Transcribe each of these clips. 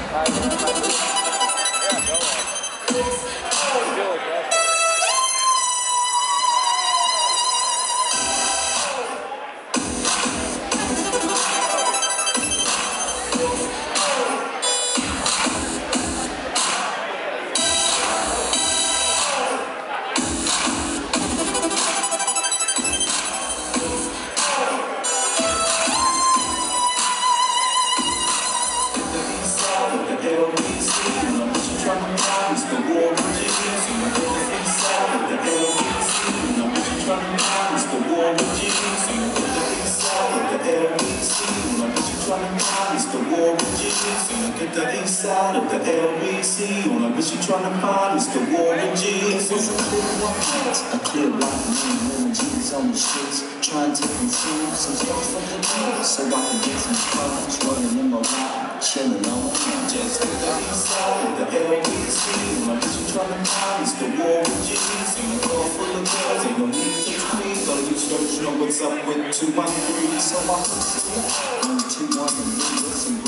Bye. she's get the east side of the LBC. on a mission you trying to find is the Warren G. It was a clear white G. a clear. G's on the streets, trying to consume some stuff from the kids. So I can get some crumbs running in my ride, chilling on my feet. Just get the east side of the LBC. on a mission you trying to find is the Warren G's. In a car full of girls, ain't no need to please. All you search know what's up with 213. So I hooked it up, 121 and listen.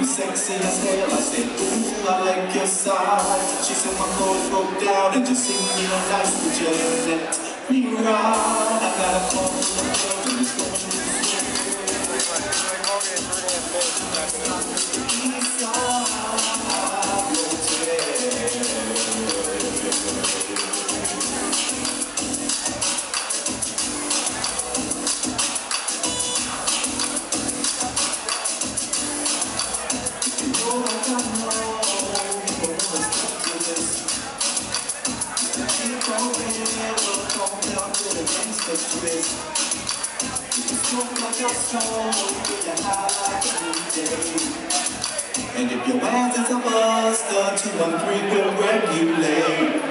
you sexy as hell. I said, ooh, I like your size. She said, my clothes broke down and just sing me a nice with your let me ride. I got a call from the phone. the bridge It's so much a song with a high And if your ass is a monster, 213 will regulate.